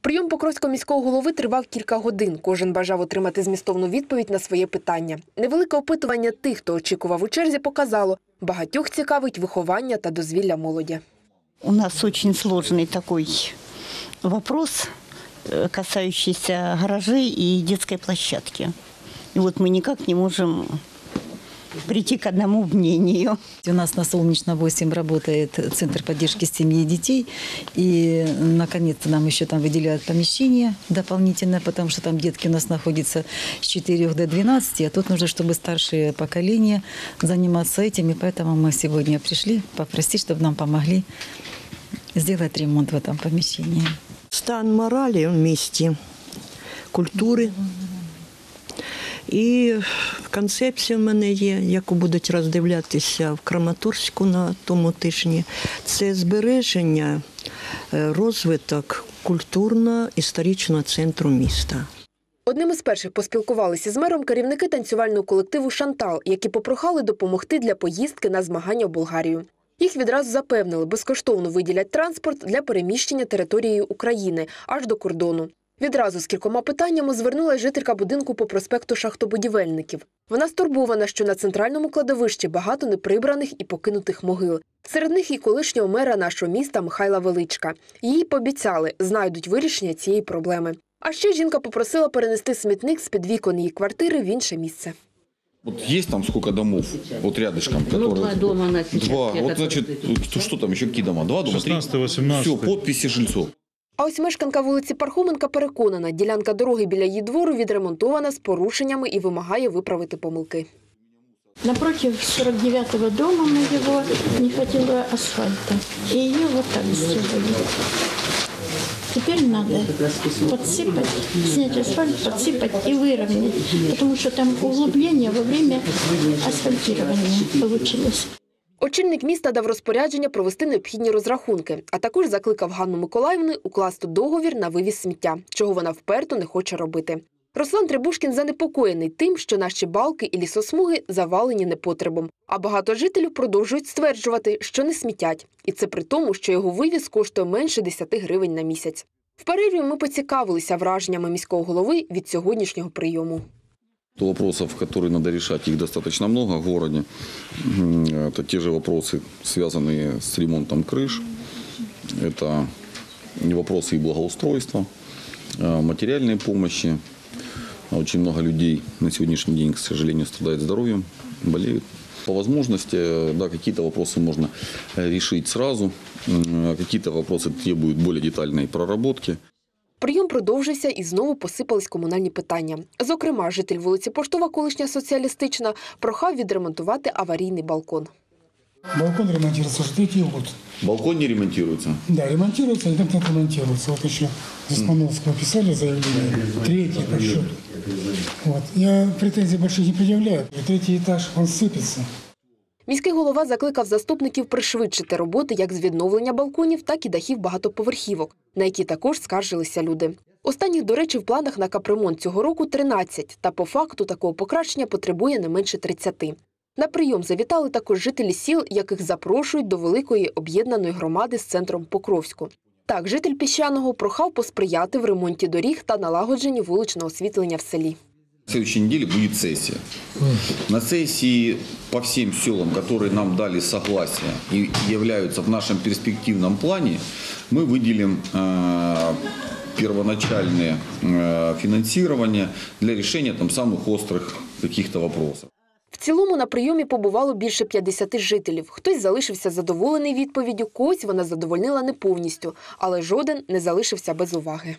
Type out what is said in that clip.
Прийом Покровського міського голови тривав кілька годин. Кожен бажав отримати змістовну відповідь на своє питання. Невелике опитування тих, хто очікував у черзі, показало, багатьох цікавить виховання та дозвілля молоді. У нас очень сложный такой вопрос, э, касающийся гаражей и детской площадки. И вот мы никак не можем прийти к одному мнению. У нас на Солнечно 8 работает Центр поддержки семьи и детей. И, наконец-то, нам еще там выделяют помещение дополнительное, потому что там детки у нас находятся с 4 до 12, а тут нужно, чтобы старшее поколение заниматься этим. И поэтому мы сегодня пришли попросить, чтобы нам помогли сделать ремонт в этом помещении. стан моралі в місті, культури. Концепція в мене є, яку будуть роздивлятися в Краматорську на тому тижні. Це збереження, е, розвиток культурно-історичного центру міста. Одним із перших поспілкувалися з мером керівники танцювального колективу Шантал, які попрохали допомогти для поїздки на змагання в Болгарію. Їх відразу запевнили, безкоштовно виділять транспорт для переміщення території України аж до кордону. Відразу з кількома питаннями звернулася жителька будинку по проспекту Шахтобудівельників. Вона стурбована, що на центральному кладовищі багато неприбраних і покинутих могил. Серед них і колишнього мера нашого міста Михайла Величка. Їй пообіцяли, знайдуть вирішення цієї проблеми. А ще жінка попросила перенести смітник з під вікон її квартири в інше місце. Вот есть там сколько домов, вот рядышком, Ну, которые... два дома на сейчас. Два. те, Вот, которые значит, тут. что, что там еще, какие дома? Два дома? 16, 18. Все, подписи жильцов. А ось мешканка вулиці Пархоменка переконана, ділянка дороги біля її двору відремонтована з порушеннями і вимагає виправити помилки. Напротив 49-го дома моего не хватило асфальта. И ее вот так сделали. Теперь надо подсыпать, снять асфальт, подсыпать и выровнять, потому что там углубление во время асфальтирования получилось. Очільник міста дав розпорядження провести необхідні розрахунки, а також закликав Ганну Миколаївну укласти договір на вивіз сміття, чого вона вперто не хоче робити. Руслан Требушкін занепокоєний тим, що наші балки і лісосмуги завалені непотребом. А багато жителів продовжують стверджувати, що не смітять. І це при тому, що його вивіз коштує менше 10 гривень на місяць. В перерві ми поцікавилися враженнями міського голови від сьогоднішнього прийому. Вопросов, которые надо решать, их достаточно много в городе. Это те же вопросы, связанные с ремонтом крыш. Это вопросы и благоустройства, э, материальной помощи. Очень много людей на сегодняшний день, к сожалению, страдают здоровьем, болеют. По возможности, да, какие-то вопросы можно э, решить сразу, а какие-то вопросы требуют более детальной проработки. Прийом продовжився і знову посипались комунальні питання. Зокрема, житель вулиці Поштова, колишня соціалістична, прохав відремонтувати аварійний балкон. Балкон ремонтируется уже третий год. Балкон не ремонтируется. Да, ремонтируется, никак не ремонтируется. Вот еще из Смоновского писали заявление. Третий по счету. Вот. Я претензий больше не предъявляю. И Третий этаж, он сыпется. Міський голова закликав заступників пришвидшити роботи як з відновлення балконів, так і дахів багатоповерхівок, на які також скаржилися люди. Останніх, до речі, в планах на капремонт цього року 13, та по факту такого покращення потребує не менше 30. На прийом завітали також жителі сіл, яких запрошують до великої об'єднаної громади з центром Покровську. Так, житель піщаного прохав посприяти в ремонті доріг та налагодженні вуличного освітлення в селі. На следующей неделе будет сессия. На сессии по всем селам, которые нам дали согласие и являются в нашем перспективном плане, мы выделим э, первоначальное э, финансирование для решения там самых острых каких-то вопросов. В цілому на прийомі побувало більше 50 жителів. Хтось залишився задоволений відповіддю, когось вона задовольнила не повністю, але жоден не залишився без уваги.